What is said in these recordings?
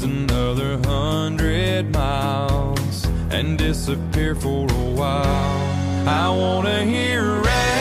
another hundred miles and disappear for a while. I wanna hear.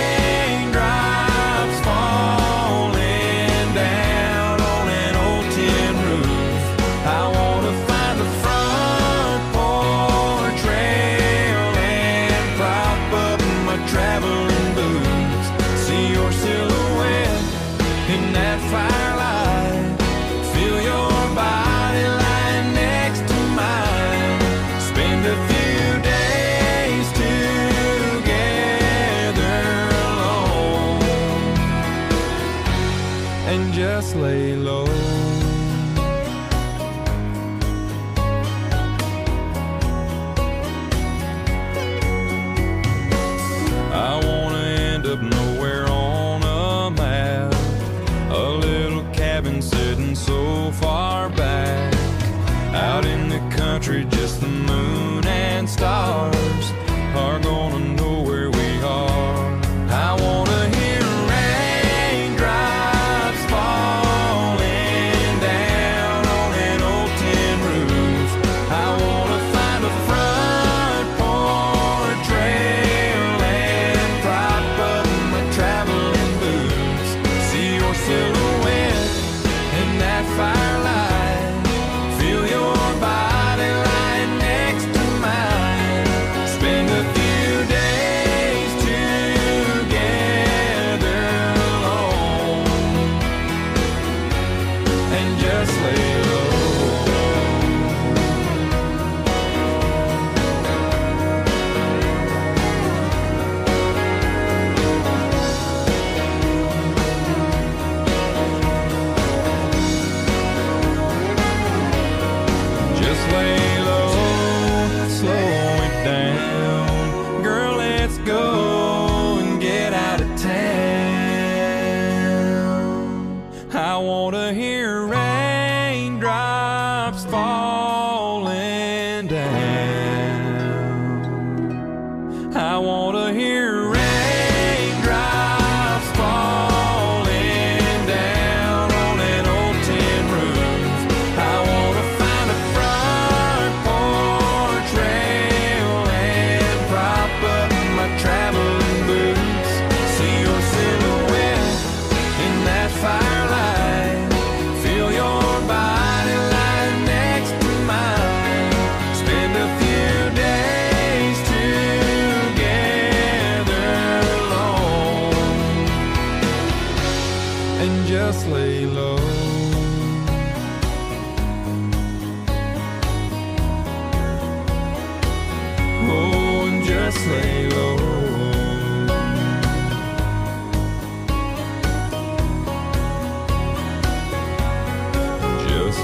star wanna hear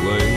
slave.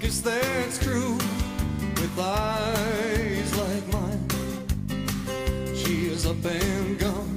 guess that's true with eyes like mine. She is a band gone.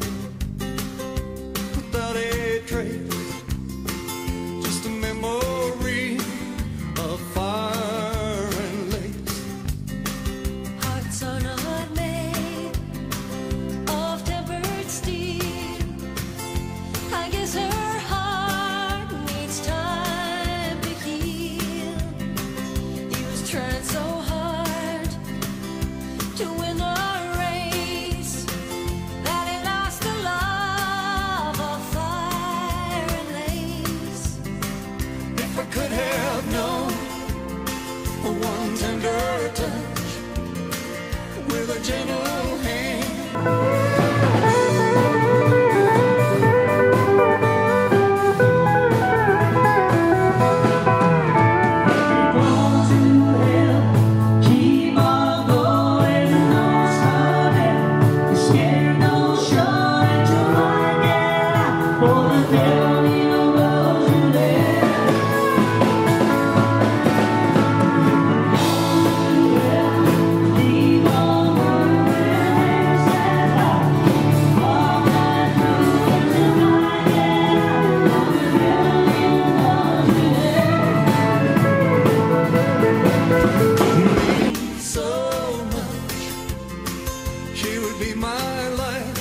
my life,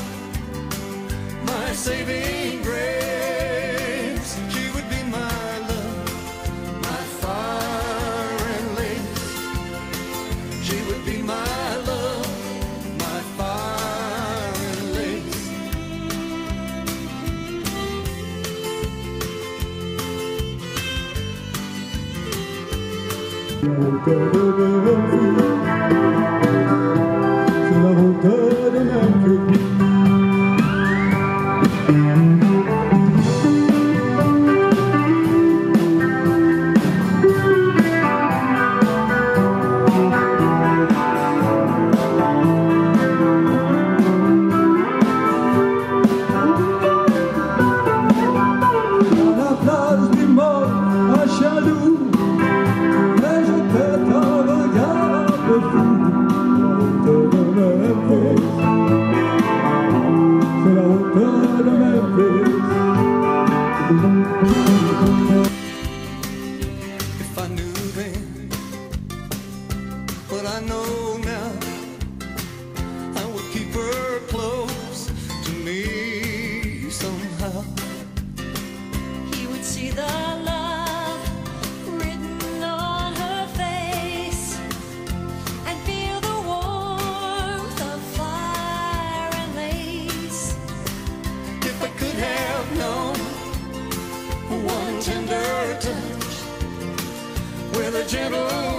my saving grace. She would be my love, my fire and lace. She would be my love, my fire and lace. Mm-hmm. and tender touch with a gentle